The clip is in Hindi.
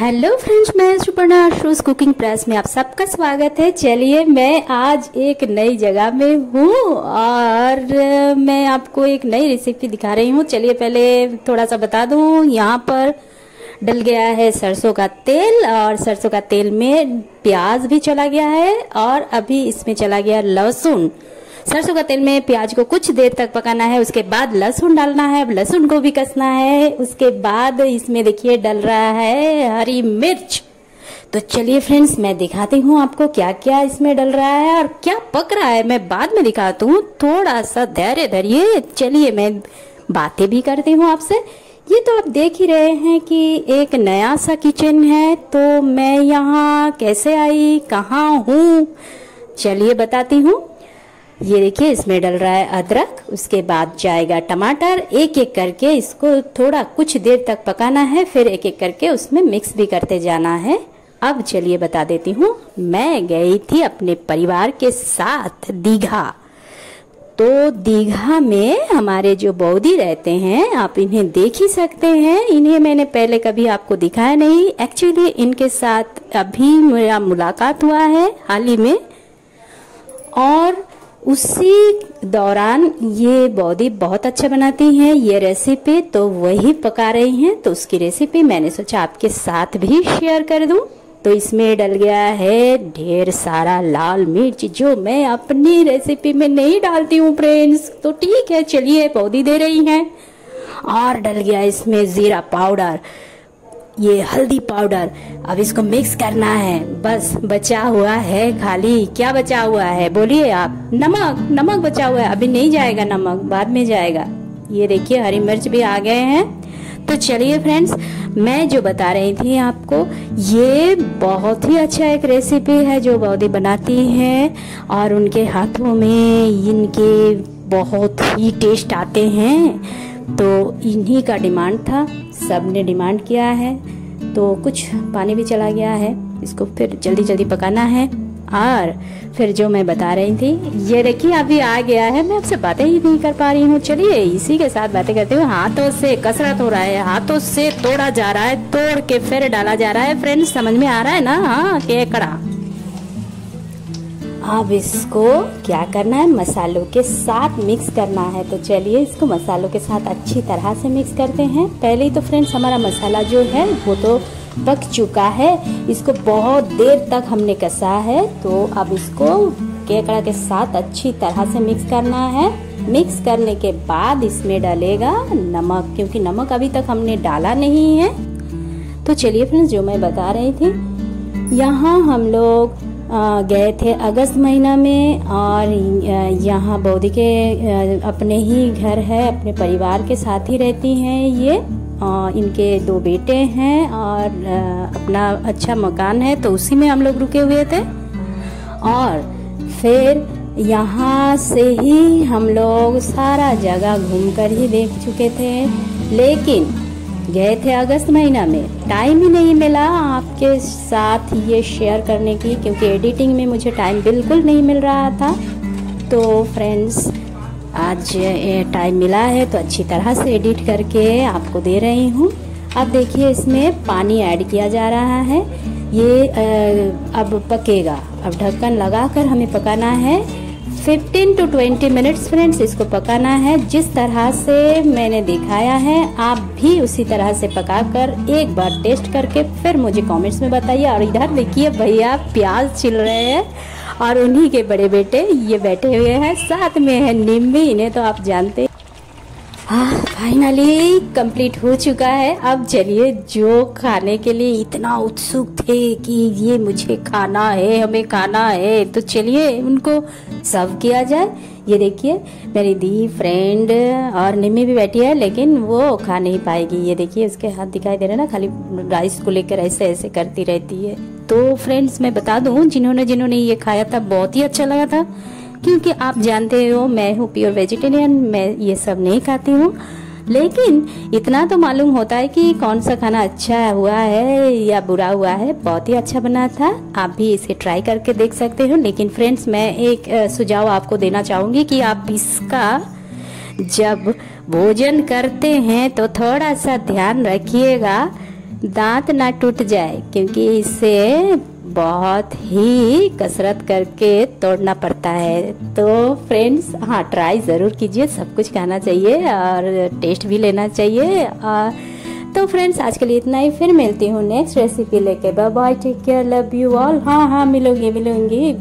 हेलो फ्रेंड्स मैं सुपर्णा श्रूज कुकिंग प्रेस में आप सबका स्वागत है। चलिए, मैं आज एक नई जगह में हूँ और मैं आपको एक नई रेसिपी दिखा रही हूँ। चलिए, पहले थोड़ा सा बता दूँ। यहाँ पर डल गया है सरसों का तेल और सरसों का तेल में प्याज भी चला गया है और अभी इसमें चला गया लहसुन। सरसों का तेल में प्याज को कुछ देर तक पकाना है, उसके बाद लहसुन डालना है। अब लहसुन को भी कसना है, उसके बाद इसमें देखिए डल रहा है हरी मिर्च। तो चलिए फ्रेंड्स, मैं दिखाती हूँ आपको क्या क्या इसमें डल रहा है और क्या पक रहा है। मैं बाद में दिखाती हूँ थोड़ा सा धैर्य धरिए। चलिए मैं बातें भी करती हूँ आपसे। ये तो आप देख ही रहे हैं कि एक नया सा किचन है तो मैं यहाँ कैसे आई, कहाँ हूँ? चलिए बताती हूँ। ये देखिए, इसमें डल रहा है अदरक, उसके बाद जाएगा टमाटर एक एक करके इसको थोड़ा कुछ देर तक पकाना है, फिर एक एक करके उसमें मिक्स भी करते जाना है। अब चलिए बता देती हूँ, मैं गई थी अपने परिवार के साथ दीघा। तो दीघा में हमारे जो बौदी रहते हैं, आप इन्हें देख ही सकते हैं। इन्हें मैंने पहले कभी आपको दिखाया नहीं। एक्चुअली इनके साथ अभी मेरा मुलाकात हुआ है, हाल ही में। और उसी दौरान ये बॉडी बहुत अच्छा बनाती हैं, ये रेसिपी तो वही पका रही हैं तो उसकी रेसिपी मैंने सोचा आपके साथ भी शेयर कर दूँ। तो इसमें डल गया है ढेर सारा लाल मिर्च, जो मैं अपनी रेसिपी में नहीं डालती हूँ फ्रेंड्स तो ठीक है, चलिए पौधी दे रही हैं। और डल गया इसमें जीरा पाउडर। ये हल्दी पाउडर। अब इसको मिक्स करना है। बस, बचा हुआ है खाली। क्या बचा हुआ है? बोलिए आप। नमक नमक बचा हुआ है। अभी नहीं जाएगा नमक, बाद में जाएगा। ये देखिए, हरी मिर्च भी आ गए हैं। तो चलिए फ्रेंड्स मैं जो बता रही थी आपको, ये बहुत ही अच्छा एक रेसिपी है जो बौदी बनाती है और उनके हाथों में इनके बहुत ही टेस्ट आते हैं। तो इन्हीं का डिमांड था सबने डिमांड किया है। तो कुछ पानी भी चला गया है, इसको फिर जल्दी जल्दी पकाना है। और फिर जो मैं बता रही थी, ये देखिए अभी आ गया है, मैं आपसे बातें ही नहीं कर पा रही हूँ। चलिए, इसी के साथ बातें करते हुए हाथों से कसरत हो रहा है, हाथों से तोड़ा जा रहा है, तोड़ के फिर डाला जा रहा है। फ्रेंड्स, समझ में आ रहा है ना? हाँ केकड़ा। अब इसको क्या करना है? मसालों के साथ मिक्स करना है। तो चलिए इसको मसालों के साथ अच्छी तरह से मिक्स करते हैं। पहले ही तो फ्रेंड्स हमारा मसाला जो है, वो तो पक चुका है। इसको बहुत देर तक हमने कसा है। तो अब इसको केकड़ा के साथ अच्छी तरह से मिक्स करना है। मिक्स करने के बाद इसमें डालेगा नमक, क्योंकि नमक अभी तक हमने डाला नहीं है। तो चलिए फ्रेंड्स जो मैं बता रही थी, यहाँ हम लोग गए थे अगस्त महीना में और यहाँ बौदी के अपने ही घर है, अपने परिवार के साथ ही रहती हैं ये। इनके दो बेटे हैं और अपना अच्छा मकान है तो उसी में हम लोग रुके हुए थे। और फिर यहाँ से ही हम लोग सारा जगह घूमकर ही देख चुके थे। लेकिन गए थे अगस्त महीना में। टाइम ही नहीं मिला आपके साथ ये शेयर करने की, क्योंकि एडिटिंग में मुझे टाइम बिल्कुल नहीं मिल रहा था। तो फ्रेंड्स आज टाइम मिला है तो अच्छी तरह से एडिट करके आपको दे रही हूँ। अब देखिए, इसमें पानी ऐड किया जा रहा है। ये अब पकेगा। अब ढक्कन लगाकर हमें पकाना है। 15 टू 20 मिनट्स फ्रेंड्स इसको पकाना है। जिस तरह से मैंने दिखाया है, आप भी उसी तरह से पकाकर एक बार टेस्ट करके फिर मुझे कमेंट्स में बताइए। और इधर देखिए भैया, प्याज छिल रहे हैं और उन्हीं के बड़े बेटे ये बैठे हुए हैं, साथ में है निम्बी इन्हें तो आप जानते हाँ फाइनली कंप्लीट हो चुका है। अब चलिए जो खाने के लिए इतना उत्सुक थे कि ये मुझे खाना है, हमें खाना है। तो चलिए उनको सर्व किया जाए। ये देखिए, मेरी दी फ्रेंड और निम्मी भी बैठी है, लेकिन वो खा नहीं पाएगी। ये देखिए, उसके हाथ दिखाई दे रहे ना, खाली राइस को लेकर ऐसे ऐसे करती रहती है। तो फ्रेंड्स मैं बता दूँ, जिन्होंने जिन्होंने ये खाया था, बहुत ही अच्छा लगा था। क्योंकि आप जानते हो, मैं हूँ प्योर वेजिटेरियन मैं ये सब नहीं खाती हूँ। लेकिन इतना तो मालूम होता है कि कौन सा खाना अच्छा हुआ है या बुरा हुआ है, बहुत ही अच्छा बना था। आप भी इसे ट्राई करके देख सकते हो। लेकिन फ्रेंड्स मैं एक सुझाव आपको देना चाहूँगी कि आप इसका जब भोजन करते हैं तो थोड़ा सा ध्यान रखिएगा। दांत ना टूट जाए, क्योंकि इसे बहुत ही कसरत करके तोड़ना पड़ता है। तो फ्रेंड्स हाँ ट्राई ज़रूर कीजिए, सब कुछ खाना चाहिए और टेस्ट भी लेना चाहिए। और तो फ्रेंड्स आज के लिए इतना ही। फिर मिलती हूँ नेक्स्ट रेसिपी लेके। Bye bye take care love you all हाँ हाँ मिलोगे, मिलोगी।